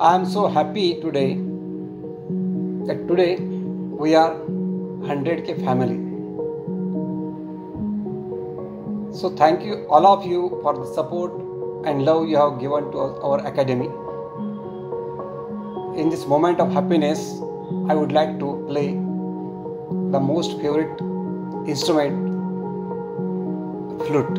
I am so happy today that today we are 100k family. So thank you all of you for the support and love you have given to our academy. In this moment of happiness, I would like to play the most favorite instrument flute.